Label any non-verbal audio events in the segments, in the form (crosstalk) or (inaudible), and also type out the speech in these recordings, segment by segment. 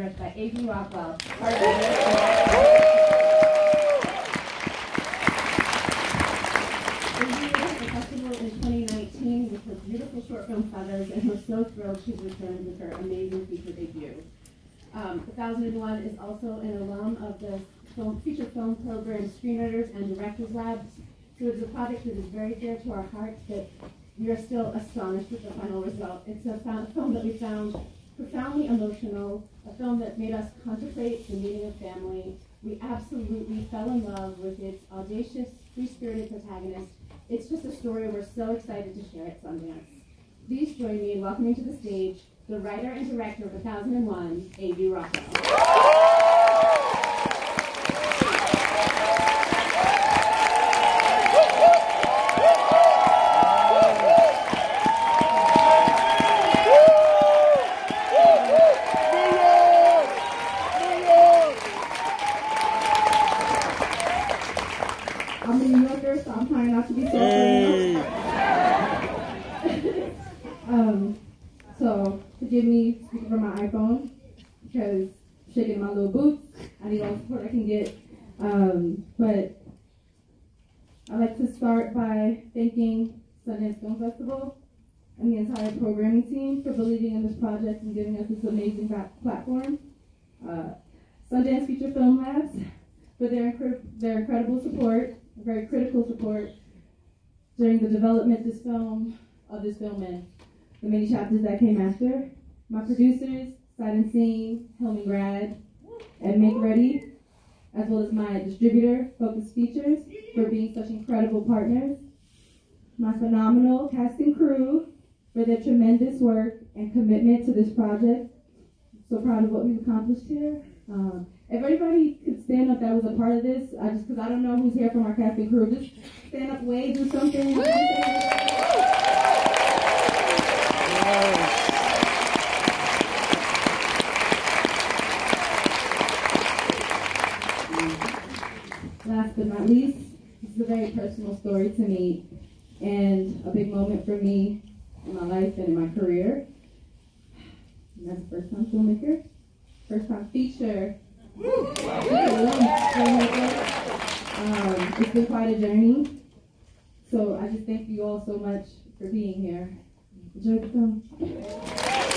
by A.V. Rockwell. the festival in 2019 with her beautiful short film Feathers, and we're so thrilled she's returned with her amazing feature debut. Um, 1001 is also an alum of the film, feature film program Screenwriters and Directors Lab. So it's a project that is very dear to our hearts, but we are still astonished with the final result. It's a film that we found profoundly emotional, a film that made us contemplate the meaning of family. We absolutely fell in love with its audacious, free-spirited protagonist. It's just a story we're so excited to share at Sundance. Please join me in welcoming to the stage the writer and director of 1001, A.V. Rockwell. Forgive me from my iPhone because shaking my little boots. I need all the support I can get. Um, but I'd like to start by thanking Sundance Film Festival and the entire programming team for believing in this project and giving us this amazing platform. Uh, Sundance Feature Film Labs for their, their incredible support, very critical support during the development of this film, of this film and the many chapters that came after my producers, Sight Unseen, Hillman Grad, and Make Ready, as well as my distributor, Focus Features, for being such incredible partners. My phenomenal cast and crew for their tremendous work and commitment to this project. So proud of what we've accomplished here. Um, if everybody could stand up that was a part of this, I just because I don't know who's here from our cast and crew, just stand up, wave, do something. last but not least, this is a very personal story to me and a big moment for me in my life and in my career. And that's first time filmmaker, first time feature. Um, it's been quite a journey. So I just thank you all so much for being here. Enjoy the film.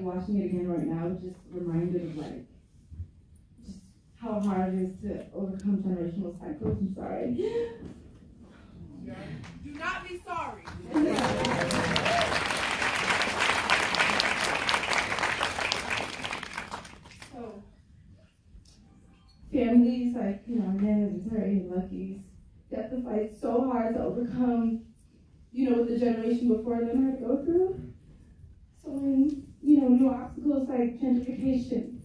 like watching it again right now, just reminded of like just how hard it is to overcome generational cycles. I'm sorry. Do not be sorry. so families like you know, men and very luckies that have to fight so hard to overcome, you know, what the generation before them had to go through like gentrification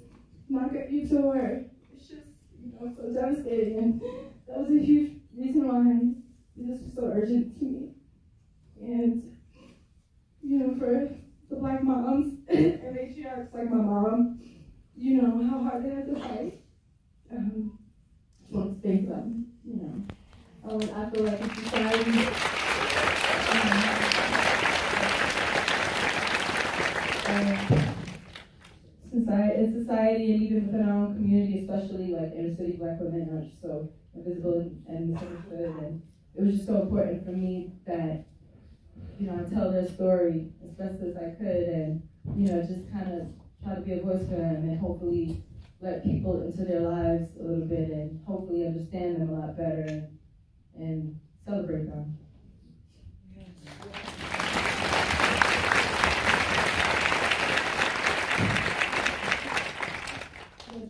to work, it's just, you know, so devastating. And that was a huge reason why this was so urgent to me. And, you know, for the black moms (laughs) and matriarchs like my mom, you know, how hard they had to fight. Um, just want to thank them, you know. I feel like in society, um, society, in society and even within our own community, especially like inner city black women are just so invisible and misunderstood. And it was just so important for me that, you know, I tell their story as best as I could and, you know, just kind of try to be a voice for them and hopefully let people into their lives a little bit and hopefully understand them a lot better and, and celebrate them.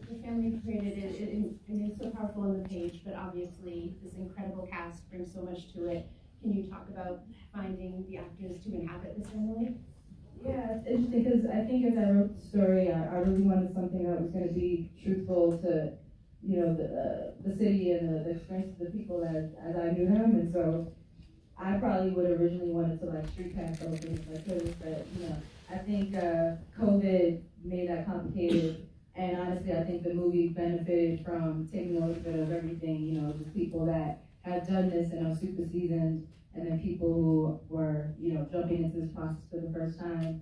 The family created it, it, it, and it's so powerful on the page, but obviously this cast brings so much to it. Can you talk about finding the actors to inhabit this family? Yeah, it's interesting because I think as I wrote the story, I, I really wanted something that was going to be truthful to, you know, the uh, the city and the, the experience of the people as, as I knew them, and so I probably would originally wanted to like street cast those things I could, but you know, I think uh, COVID made that complicated. And honestly, I think the movie benefited from taking a little bit of everything, you know, just people that have done this and are super seasoned and then people who were, you know, jumping into this process for the first time.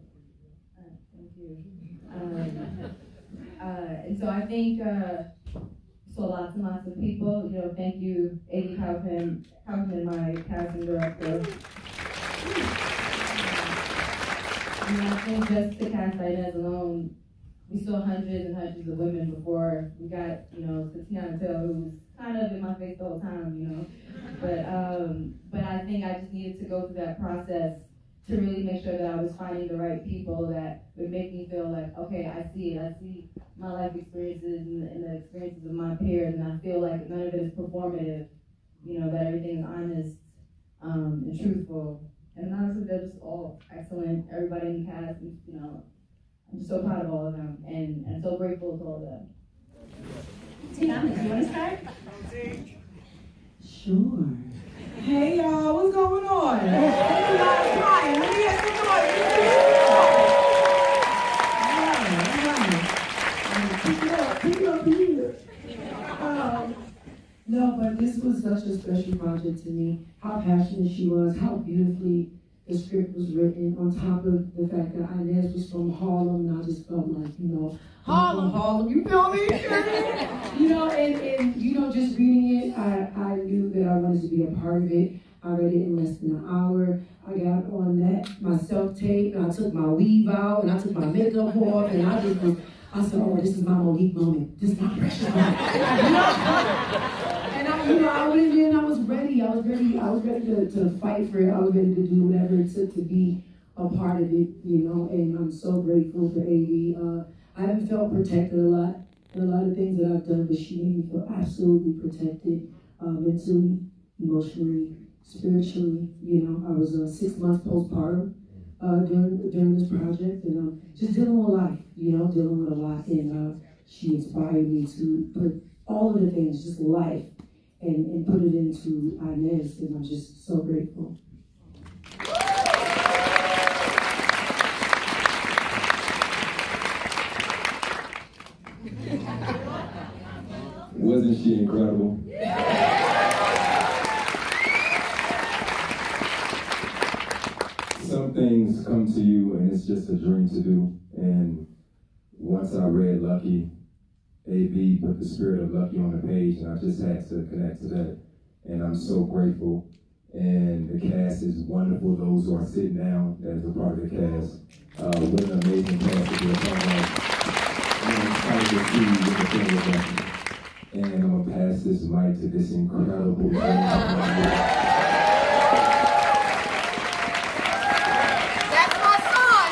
Uh, thank you. Um, uh, and so I think uh, so lots and lots of people. You know, thank you, Avy Kaufman, Kaufman, my casting director. And I think just to cast Inez alone, we saw hundreds and hundreds of women before we got, you know, Teyana Taylor, who was kind of in my face the whole time, you know. But um, but I think I just needed to go through that process to really make sure that I was finding the right people that would make me feel like, okay, I see. I see my life experiences and, and the experiences of my peers, and I feel like none of it is performative. You know, that everything is honest um, and truthful. And honestly, they're just all excellent. Everybody in the cast, you know, I'm just so proud of all of them, and I'm so grateful to all of them. Teyana, do you want to start? Sure. Hey y'all, what's going on? It's a lot of crying. Let me hear some noise. Pick it up, pick it up Um, no, but this was such a special project to me. How passionate she was, how beautifully the script was written, on top of the fact that Inez was from Harlem, and I just felt like, you know, Harlem, Harlem, you feel me? (laughs) you know, and, and you know, just reading it, I, I knew that I wanted to be a part of it. I read it in less than an hour. I got on that, my self-tape, and I took my weave out, and I took my makeup off, and I just was, I said, oh, this is my Mo'Nique moment. This is my (laughs) precious moment. and I, you know, I went in and I was ready. I was ready. I was ready to, to fight for it. I was ready to do whatever it took to be a part of it, you know, and I'm so grateful for Avy. Uh, I haven't felt protected a lot in a lot of things that I've done, but she made me feel absolutely protected, uh, mentally, emotionally, spiritually. You know, I was uh, six months postpartum uh, during during this project, and just dealing with life. You know, dealing with a lot, and uh, she inspired me to put all of the things, just life, and, and put it into Inez, and I'm just so grateful. Wasn't she incredible? Things come to you and it's just a dream to do. And once I read Lucky, AV put the spirit of Lucky on the page and I just had to connect to that. And I'm so grateful. And the cast is wonderful. Those who are sitting down as a part of the cast. Uh, what an amazing cast to be a part of. I'm excited to see the and I'm gonna pass this mic to this incredible (laughs) my son.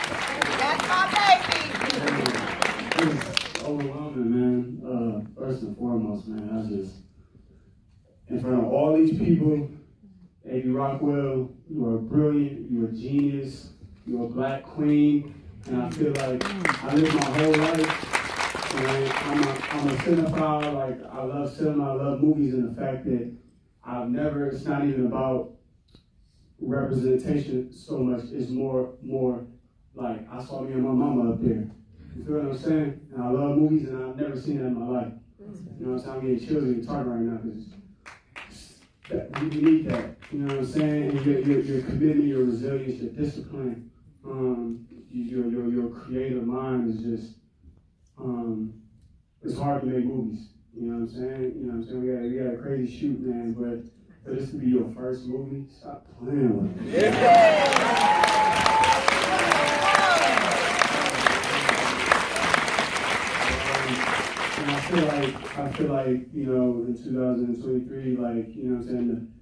That's my baby. It's overwhelming, man. Uh, first and foremost, man, I just in front of all these people, A.V. Rockwell, you are brilliant. You're a genius. You're a black queen. And I feel like I live my whole life, and I'm a, I'm a cinephile. Like I love cinema, I love movies, and the fact that I've never. It's not even about representation so much. It's more more like I saw me and my mama up there. You feel what I'm saying? And I love movies, and I've never seen that in my life. You know what I'm saying? I'm getting chills in the talk right now because you need that. You know what I'm saying? Your, your, your commitment, your resilience, your discipline, um, your, your, your creative mind is just, um, it's hard to make movies. You know what I'm saying? You know what I'm saying? We got, we got a crazy shoot, man, but for this to be your first movie, stop playing with me. And I feel like I feel like you know in 2023, like you know what I'm saying,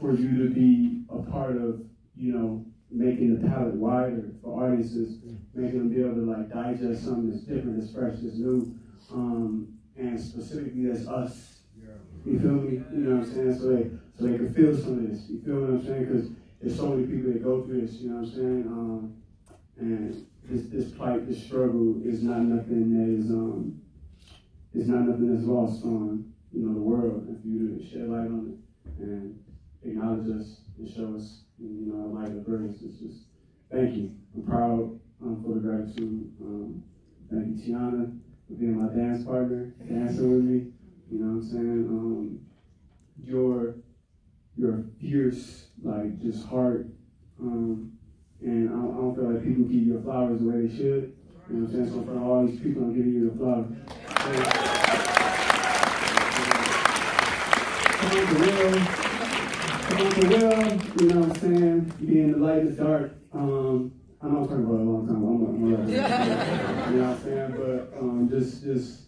for you to be a part of you know making the palette wider for audiences, making them be able to like digest something that's different, that's fresh, that's new, um, and specifically that's us. You feel me? You know what I'm saying? So they so they can feel some of this. You feel what I'm saying? Because there's so many people that go through this. You know what I'm saying? Um, and this this plight, this struggle is not nothing that is um is not nothing that's lost on you know the world. If you shed light on it and acknowledge us and show us you a light of grace, it's just thank you. I'm proud um, for the gratitude. Um, thank you, Teyana, for being my dance partner, dancing with me. You know what I'm saying? Um, your your fierce like just heart. Um, and I I don't feel like people give your flowers the way they should. You know what I'm saying? So for all these people, I'm giving you the flowers. Come on to Will. Come on to Will. You know what I'm saying? Being the light in the dark. Um, I know I'm talking about a long time. I'm, I'm, I'm, (laughs) you know what I'm saying? But um, just, just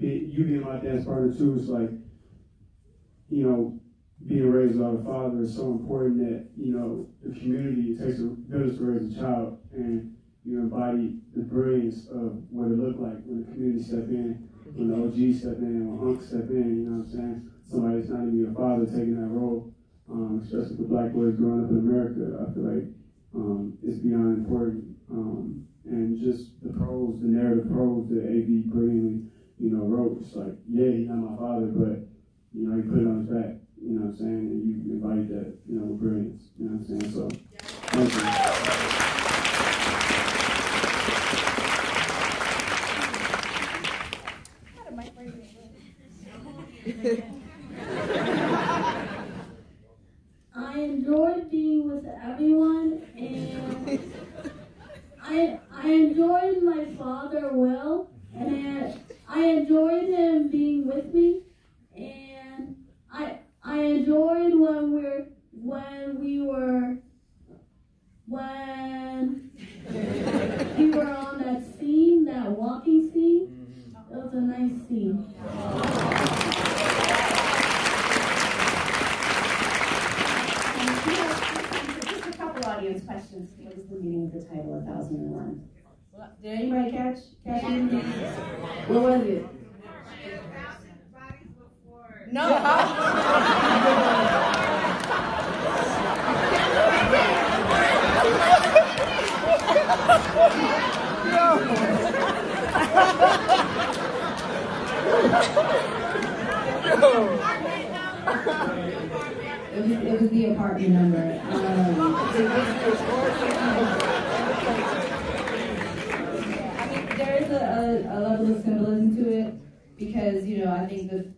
be, you being my dance partner too. It's like, you know, being raised without a father is so important that, you know, the community, it takes a village to raise a child, and you embody the brilliance of what it looked like when the community step in, when the OG step in, when Unc step in, you know what I'm saying? Somebody that's not even your father taking that role, um, especially for black boys growing up in America, I feel like um, it's beyond important. Um, and just the prose, the narrative prose that AV brilliantly, you know, wrote, it's like, yeah, he's not my father, but, you know, he put it on his back. You know what I'm saying? And you embody that, you know, with brilliance. You know what I'm saying? So, thank you. I enjoyed being with everyone, and I I enjoyed my father well, and I enjoyed him being with me, and I I enjoyed when we're when we were when we were on that scene, that walking scene. It was a nice scene. Just a couple audience questions. What is the meaning of the title, A Thousand and One? Did anybody catch? catch it? What was it? It was, it was the apartment number. Um, I mean, there is a, a, a level of symbolism to it because, you know, I think that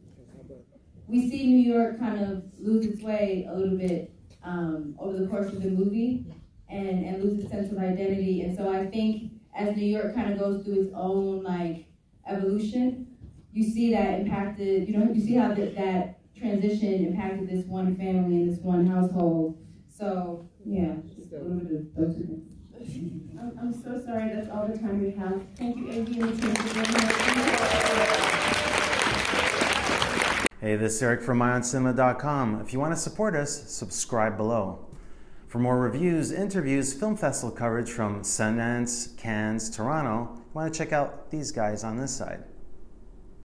we see New York kind of lose its way a little bit um, over the course of the movie and, and lose its sense of identity. And so I think as New York kind of goes through its own like evolution, you see that impacted, you know, you see how that, that transition impacted this one family and this one household. So, yeah, just a little bit of those two things. I'm, I'm so sorry, that's all the time we have. Thank you, AV and the team for being here. Hey, this is Eric from IONCINEMA.com. If you want to support us, subscribe below. For more reviews, interviews, film festival coverage from Sundance, Cannes, Toronto, you want to check out these guys on this side.